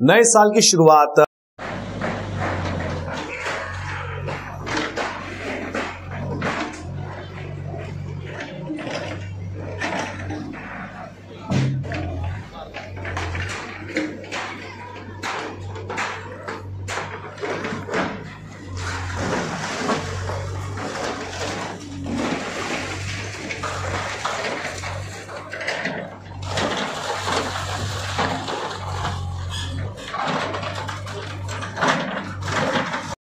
नए साल की शुरुआत